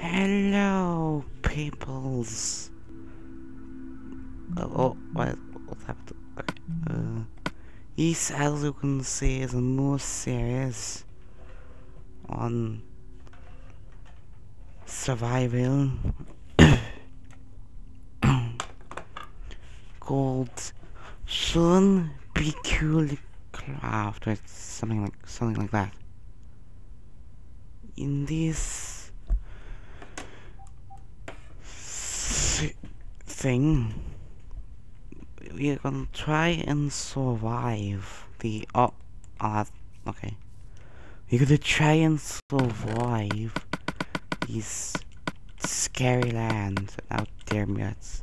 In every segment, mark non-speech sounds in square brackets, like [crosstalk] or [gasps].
Hello, peoples. Oh, oh what, what happened? Okay. Uh, this, as you can see, is a new series on survival [coughs] called Sun Peculiar Craft, or something like something like that. In this thi- thing, we are gonna try and survive the oh, uh, that's, okay. We're gonna try and survive these scary lands out there. That's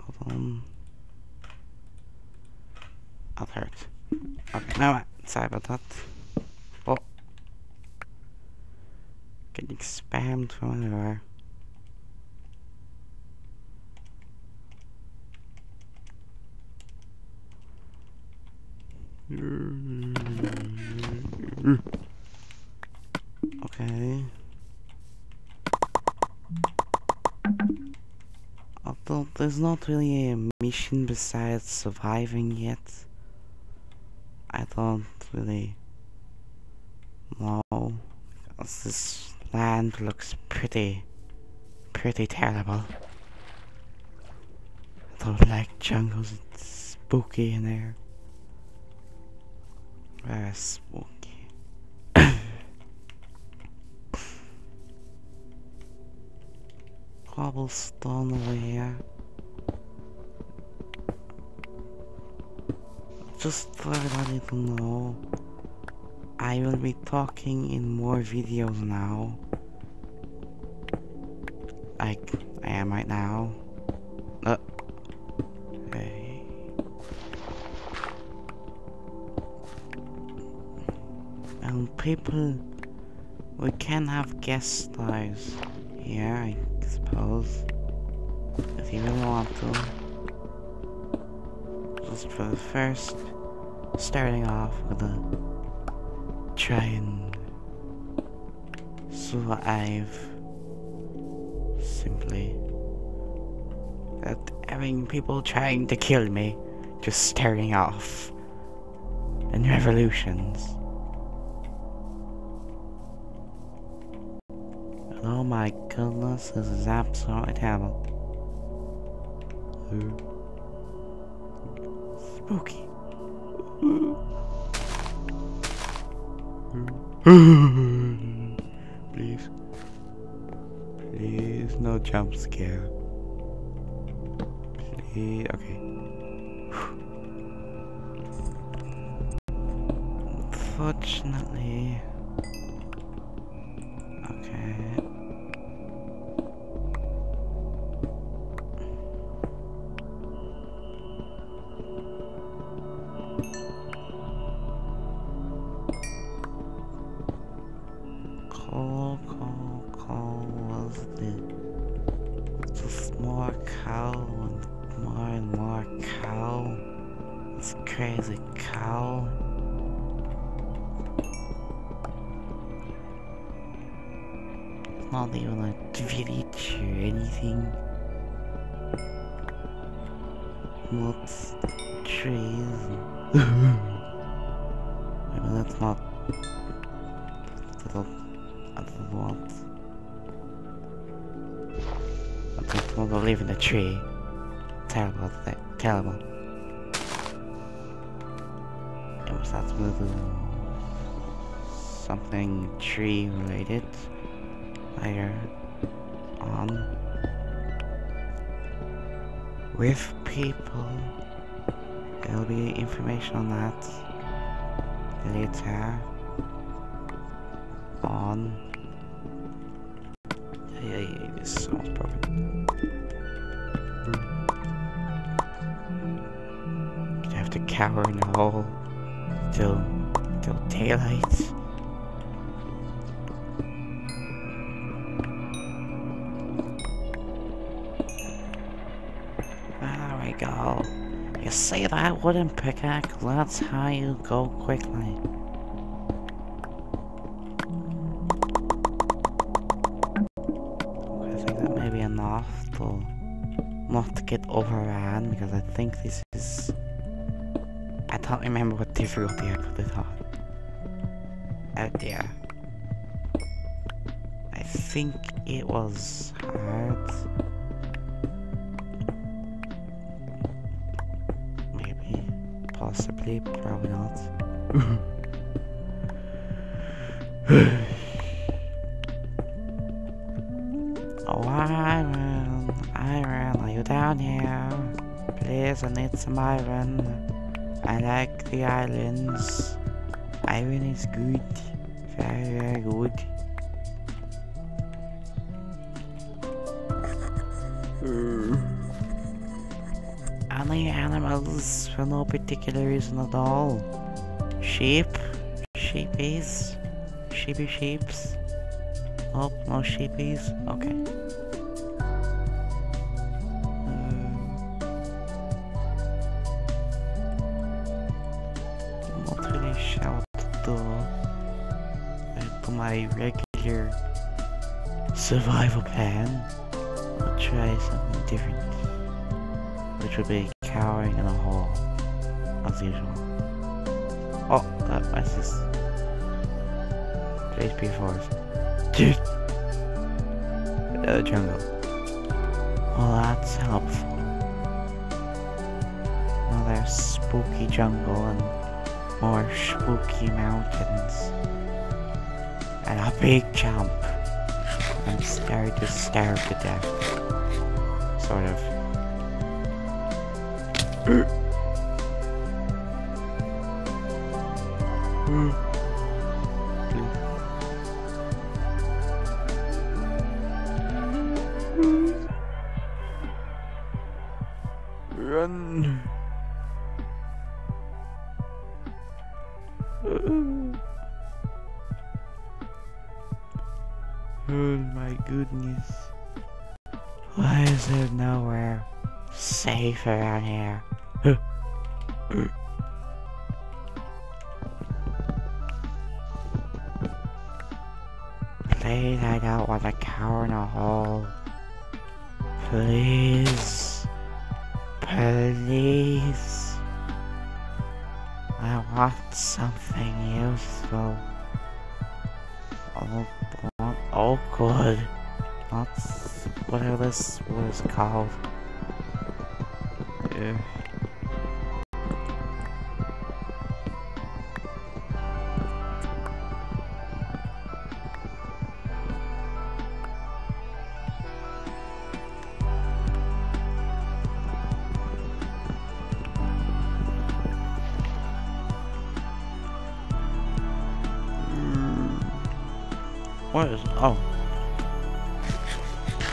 hold on. That hurt. Okay, no, sorry about that. Oh, getting spammed from everywhere. Okay. Although there's not really a mission besides surviving yet, I don't really know because this land looks pretty, pretty terrible. I don't like jungles, it's spooky in there. Very spooky. [coughs] Cobblestone over here. Just for everybody to know, I will be talking in more videos now. Like I am right now. People, we can have guest stars here, I suppose. If you really want to. Just for the first, starting off, we're gonna try and survive simply. That having people trying to kill me, just starting off. And revolutions. My goodness, this is absolutely terrible. Spooky. Please. Please, no jump scare. Please, okay. Unfortunately. Don't, I don't want. I don't want to live in a tree. Terrible, th- terrible. It was that with something tree related later on with people. There'll be information on that later on. Yeah, yeah, this is almost perfect. You have to cower in the hole till till daylight. There we go. You see that wooden pickaxe? That's how you go quickly. Get overran because I think this is. I don't remember what difficulty I put it on. Uh, oh dear. I think it was hard. Maybe. Possibly. Probably not. [laughs] down here? Please, I need some iron. I like the islands. Iron is good. Very, very good. Any animals for no particular reason at all. Sheep, sheepies, sheepy sheeps. Oh, no sheepies. Okay. Survival plan. I'll try something different. Which would be cowering in a hole. As usual. Oh, that was this. HP force. Dude! Uh, jungle. Well, that's helpful. Another spooky jungle and more spooky mountains. And a big jump. I'm scared to starve to death. Sort of. Run. Oh my goodness. Why is there nowhere safe around here? [laughs] Please, I don't want to cower in a hole. Please. Please. I want something useful. Oh, oh, oh good. Not whatever this was called. Yeah. Mm. What is oh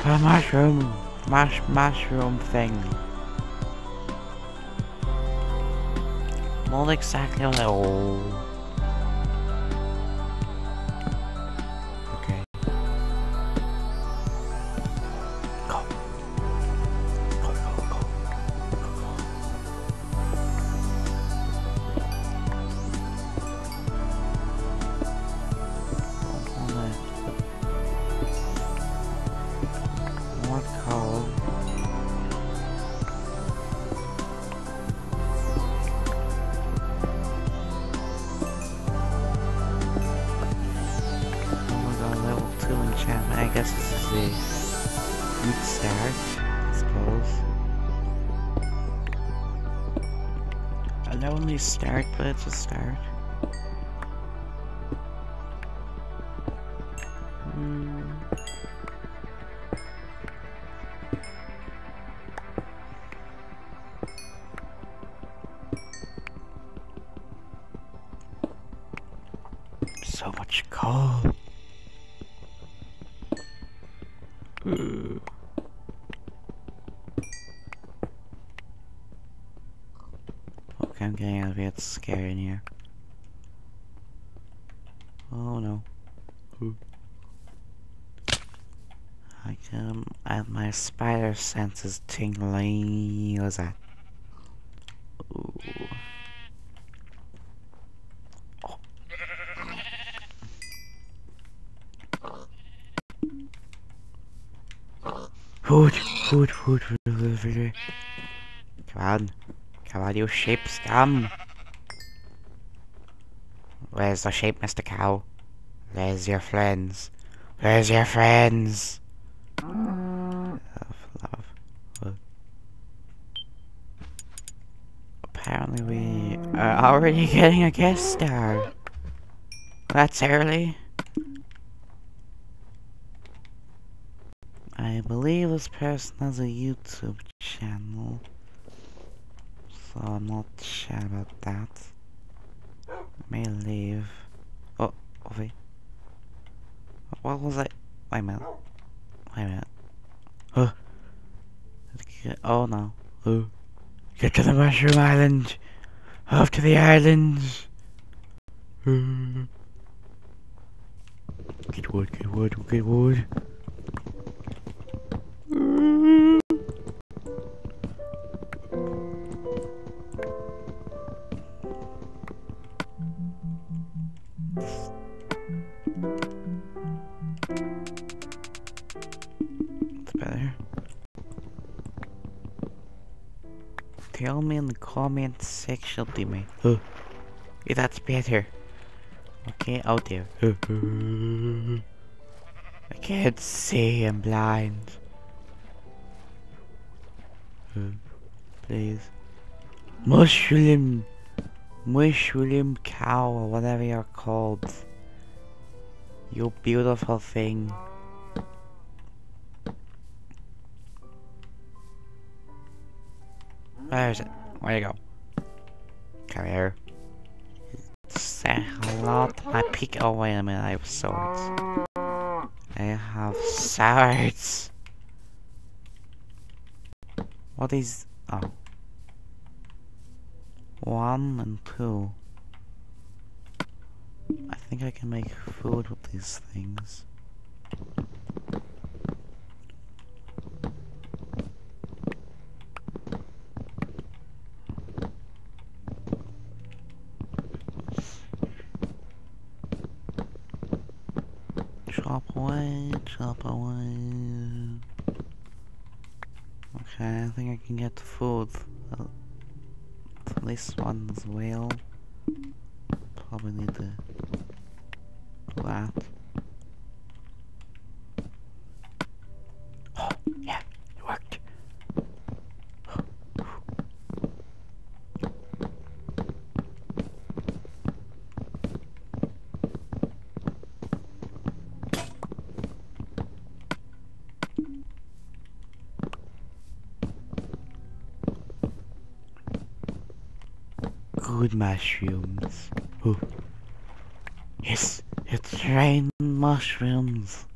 a mushroom mush mushroom thing. Not exactly what I oh start, but it's a start. I'm getting a bit scary in here. Oh no. Ooh. I can add my spider senses tingling. What's that? Ooh. Oh. Food, food, food, food, food, food. Come on. Come on, you sheep scum. Where's the sheep, Mr. Cow? Where's your friends? Where's your friends? Love. love. Apparently we are already [laughs] getting a guest star. That's early. I believe this person has a YouTube channel. So I'm not sure about that. May leave. Oh, wait. What was I? Wait a minute. Wait a minute. Oh. Oh no. Oh. Get to the Mushroom Island! Off to the islands! Get wood, get wood, get wood. It's better. Tell me in the comment section, teammate. Oh, yeah, that's better. Okay, out there. I can't see, I'm blind. Please. Mushroom. Mushroom cow, or whatever you're called. You beautiful thing. Where is it? Where you go? Come here. Say hello to my peak. Oh, wait a minute, I have swords. I have swords. What is... Oh. One and two. I think I can make food with these things. Chop away, chop away. Okay, I think I can get food. This one as well. Probably need to. Good mushrooms. Oh. Yes, it's rain mushrooms.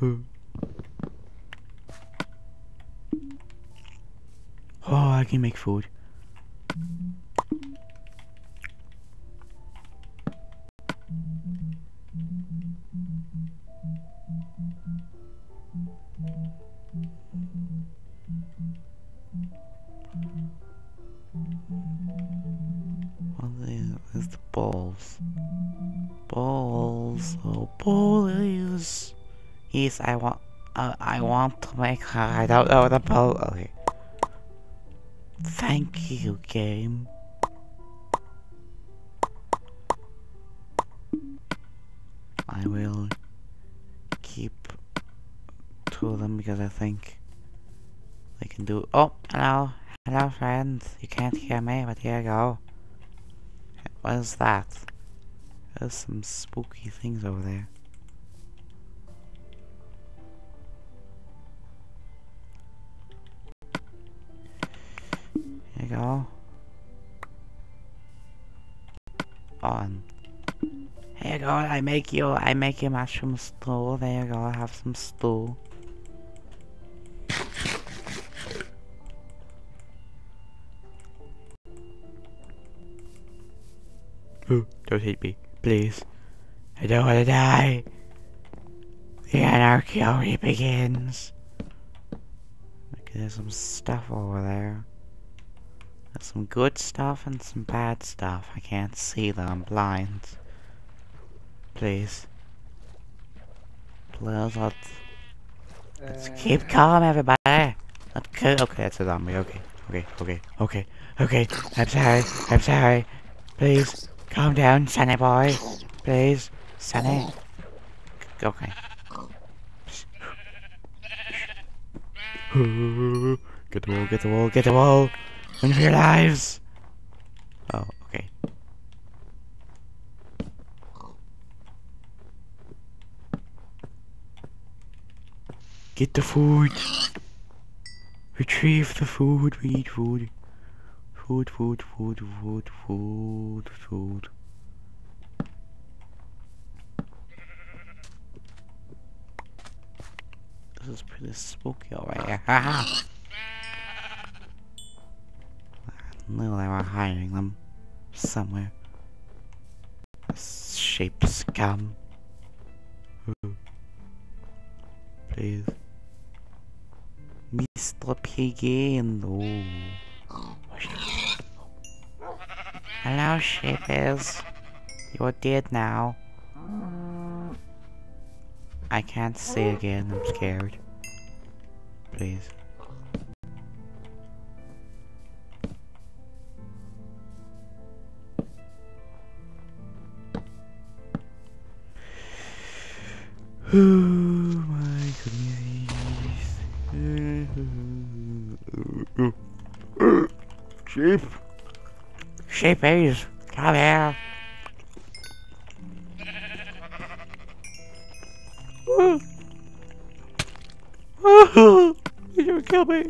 Oh. Oh, I can make food. What is, is the balls? Balls, oh balls. Yes, I want. Uh, I want to make her. I don't know the ball. Okay. Thank you, game. I will keep two of them because I think they can do. Oh, hello, hello, friends. You can't hear me, but here you go. What is that? There's some spooky things over there. Here you go. On. Here you go, I make you, I make you mushroom stew. There you go, have some stew. Don't hit me, please. I don't want to die. The anarchy already begins. Okay, there's some stuff over there. There's some good stuff and some bad stuff. I can't see them, I'm blind. Please. Please, let Let's Uh, keep calm, everybody. Let's Okay, okay, that's a zombie. Okay, okay, okay, okay, okay. I'm sorry. I'm sorry. Please, calm down, Sunny boy. Please, Sunny. Okay. [laughs] Get the wall, get the wall, get the wall. Run for your lives. Oh, okay. Get the food. Retrieve the food. We need food. Food, food, food, food, food, food. This is pretty spooky over here. [laughs] I knew they were hiding them somewhere. Shape scum. Please. Mr. Piggy and no. Hello, Shapers. You're dead now. I can't say again, I'm scared. Please. Oh [sighs] my goodness. [sighs] Sheep. Sheepies, come here. [laughs] Gonna kill me.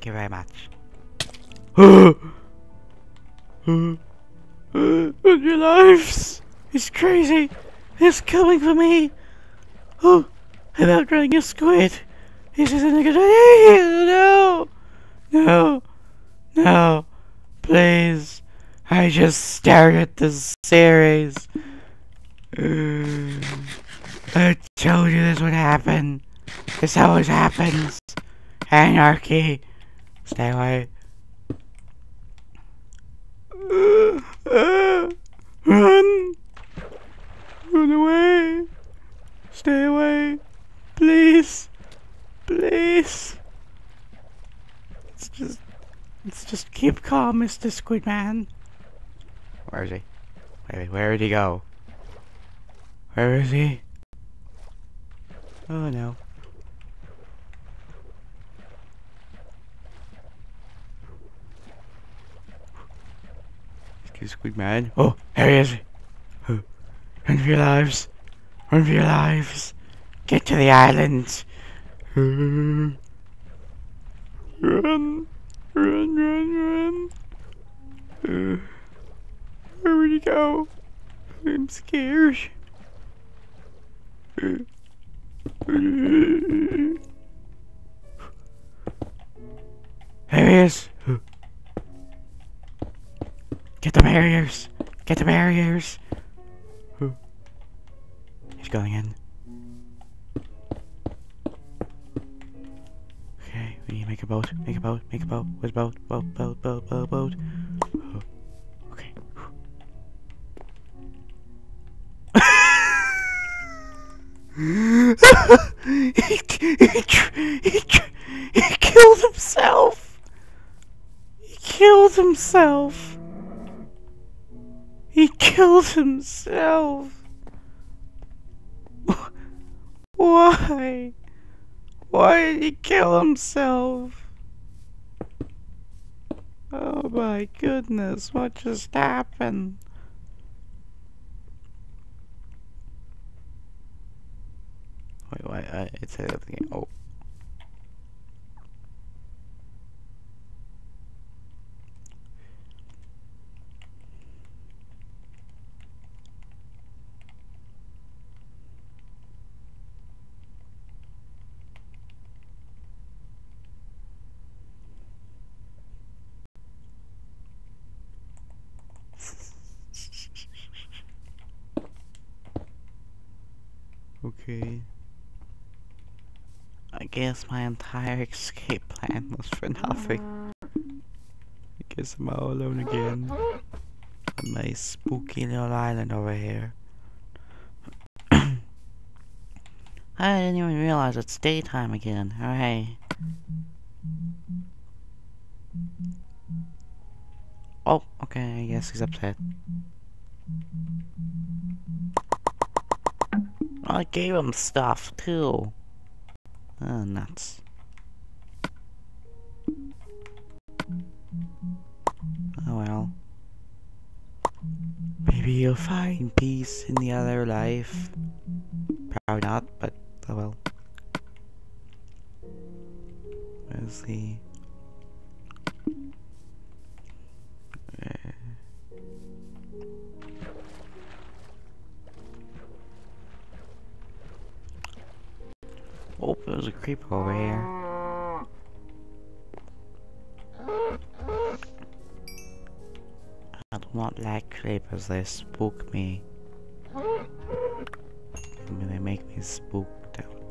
Thank you very much. [gasps] your lives! It's crazy! It's coming for me! Oh, I'm outrunning a squid! This isn't a good idea! No! No! No! Please! I just stared at this series. [sighs] I told you this would happen. This always happens. Anarchy. Stay away. Run. Run away. Stay away. Please. Please. It's just. Let's just keep calm, Mr. Squidman. Where is he? Wait, where did he go? Where is he? Oh no. Squid Man. Oh, there he is. Run for your lives. Run for your lives. Get to the island. Run. Run, run, run. Where would he go? I'm scared. There he is. Get the barriers. Get the barriers. He's going in. Okay, we need to make a boat. Make a boat. Make a boat. Where's boat? Boat. Boat. Boat. Boat. Boat. Okay. [laughs] he, he, he, he killed himself. He killed himself. Killed himself. Why? Why did he kill himself? Oh my goodness, what just happened? Wait, why? I, said that again. Oh. Okay. I guess my entire [laughs] escape plan was for nothing. I guess I'm all alone again. On my spooky little island over here. [clears throat] I didn't even realize it's daytime again. Hooray. Oh, okay, I guess he's upset. I gave him stuff too. Oh, nuts. Oh well. Maybe you'll find peace in the other life. Probably not, but oh well. Where's the... Oh, there's a creeper over here. I do not want like creepers, they spook me. I mean, they make me spooked out.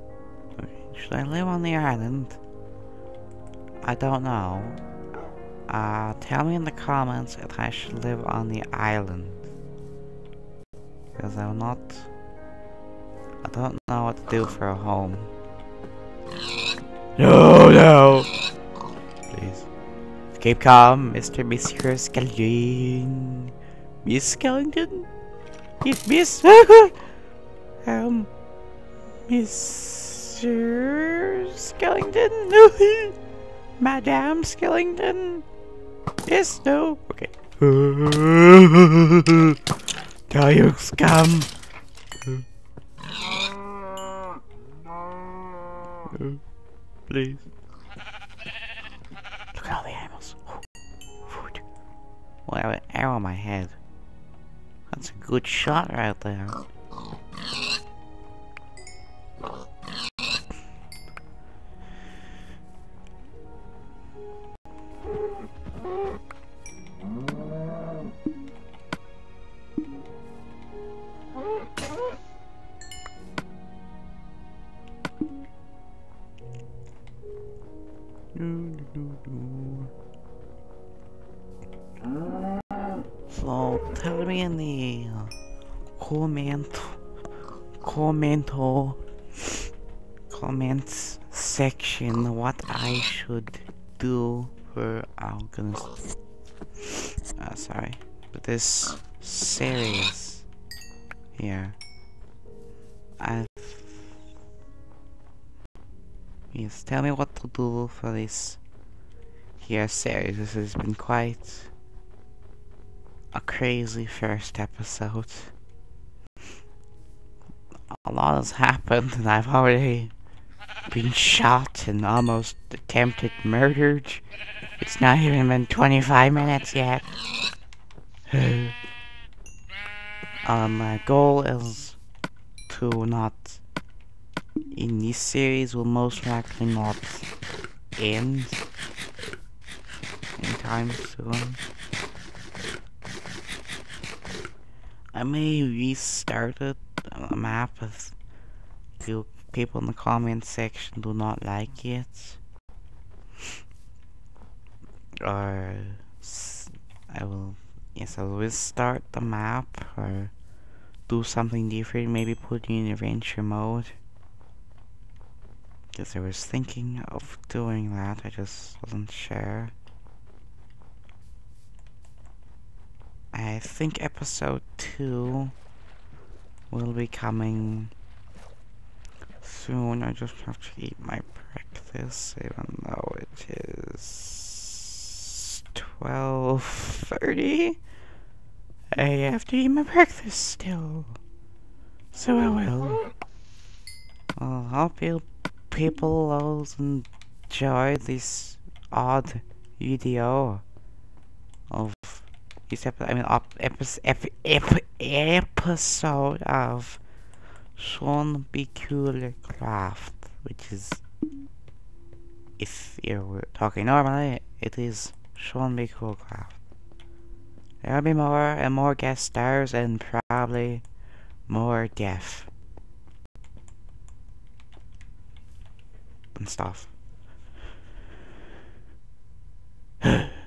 Okay, should I live on the island? I don't know. Uh, tell me in the comments if I should live on the island. Because I'm not... I don't know what to do for a home. No, no! Please. Keep calm, Mr. Mr. Skeleton. Miss Skellington? Yes, Miss. [laughs] um, Mr. Skellington? [laughs] Madame Skellington? Yes, no? Okay. [laughs] Die, you scum! Please. Look at all the animals. Food. Well, I have an arrow in my head. That's a good shot right there. Section what I should do for oh goodness uh, sorry. But this series here I've yes tell me what to do for this. Here series this has been quite a crazy first episode. A lot has happened and I've already been shot and almost attempted murdered. It's not even been 25 minutes yet. [sighs] um, my goal is to not... In this series will most likely not end anytime soon. I may restart it, a map if you people in the comment section do not like it. Or I will, yes, I will restart the map or do something different, maybe put you in adventure mode. Because I was thinking of doing that, I just wasn't sure. I think episode 2 will be coming soon. I just have to eat my breakfast, even though it is 12.30. I have to eat my breakfast still. So I will. Well, hope you people all enjoy this odd video of this episode, I mean, episode of Shawn peculiar craft, which is, if you're talking normally, it is Shawn Peculiar Coolcraft. There'll be more and more guest stars and probably more death. And stuff. [sighs] [sighs]